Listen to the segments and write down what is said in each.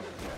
Yeah.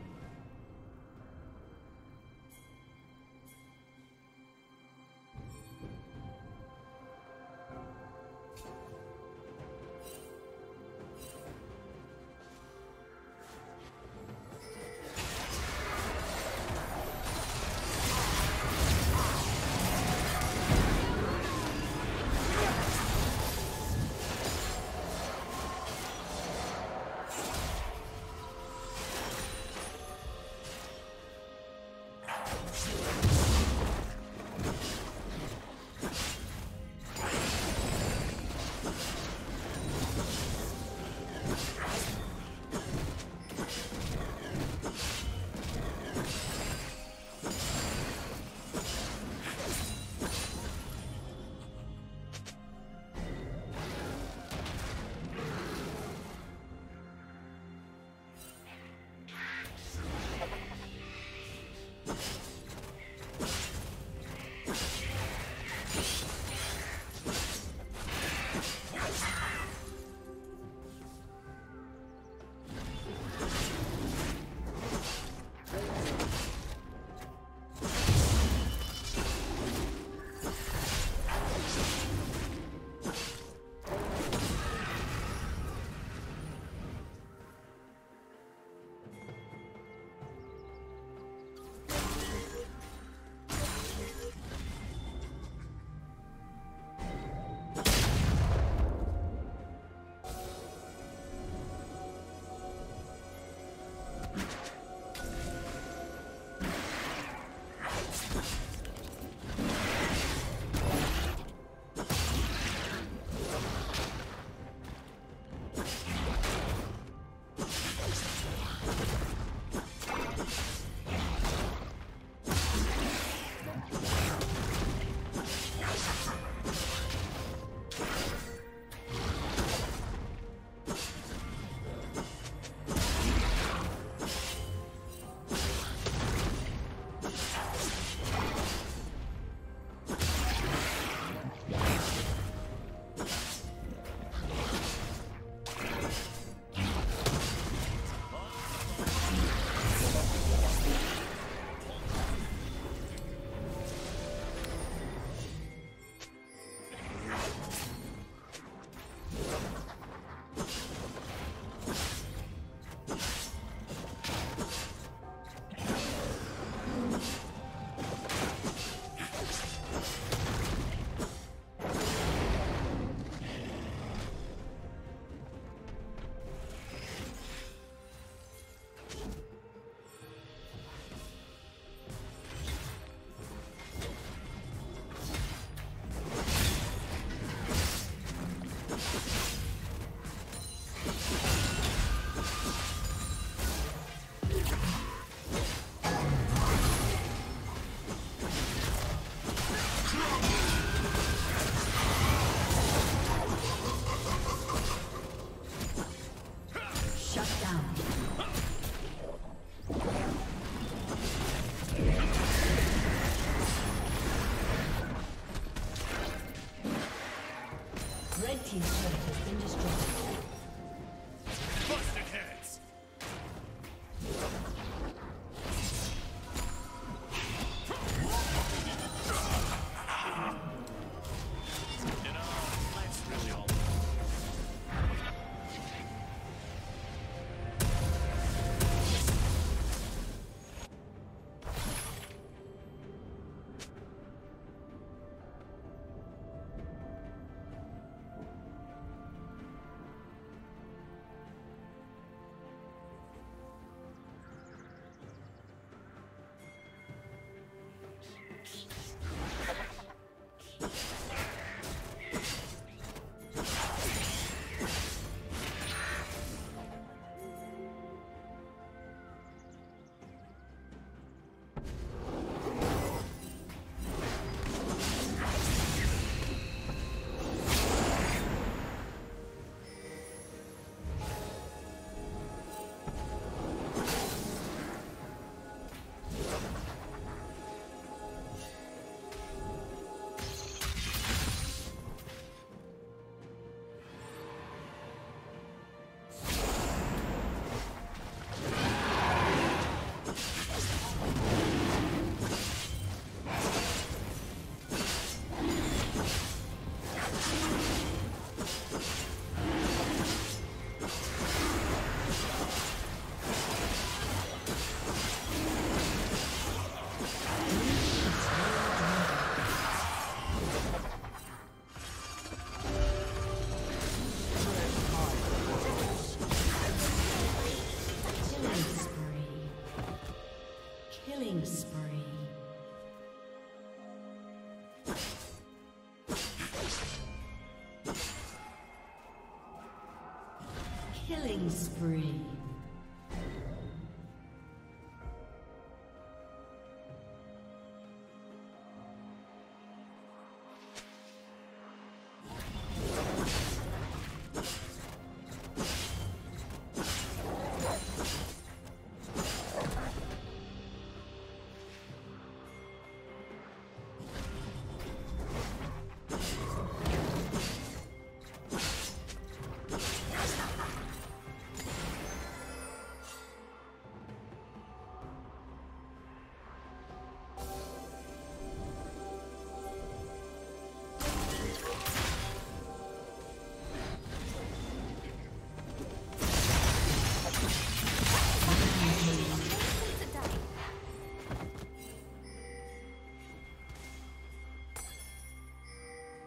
Killing spree.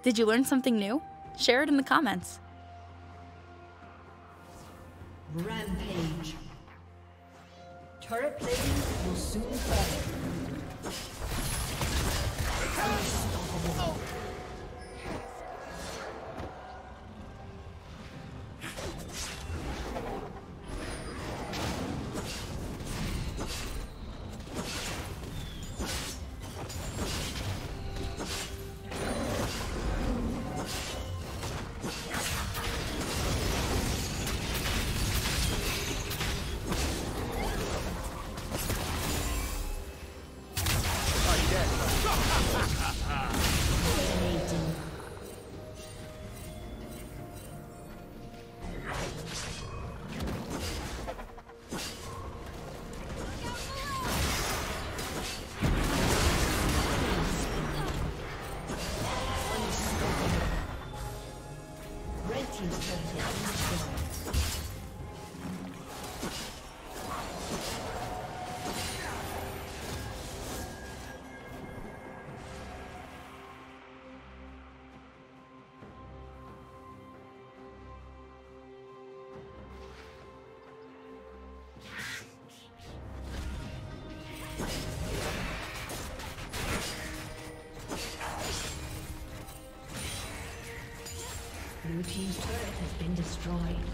Did you learn something new? Share it in the comments. Rampage. Turret plating will soon fall. Dominating. Been destroyed.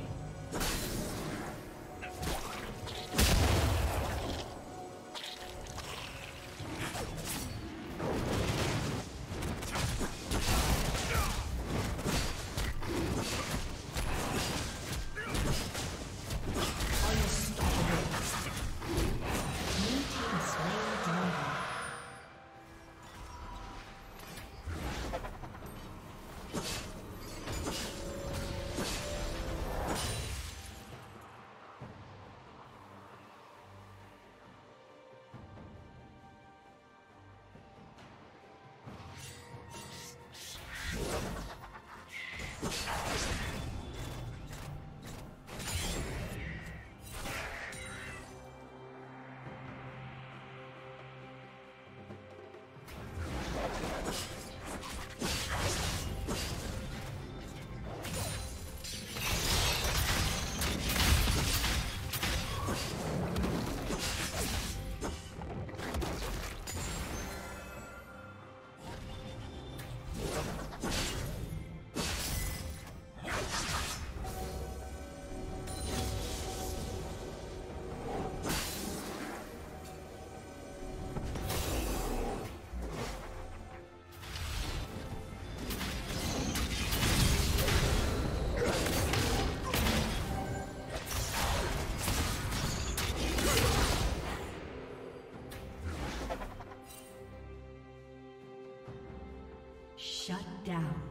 Down.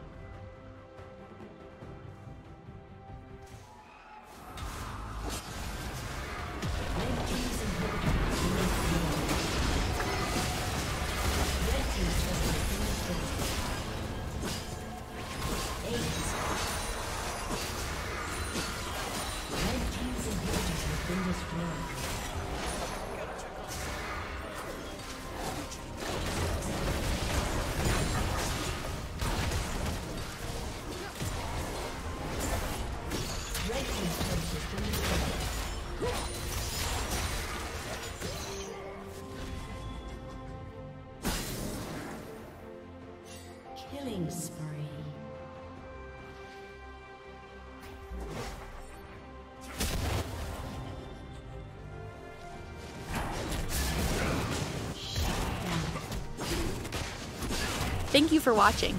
killing spree. Thank you for watching.